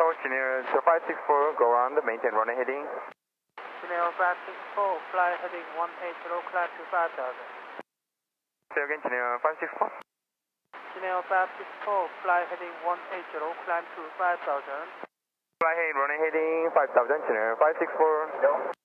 Tower 0564, go around. maintain runway heading. Jin Air 564, fly heading 180, climb to 5000. Say again, Jin Air 564. Jin Air 564, fly heading 180, climb to 5000. Fly heading runway heading 5000, Jin Air 564.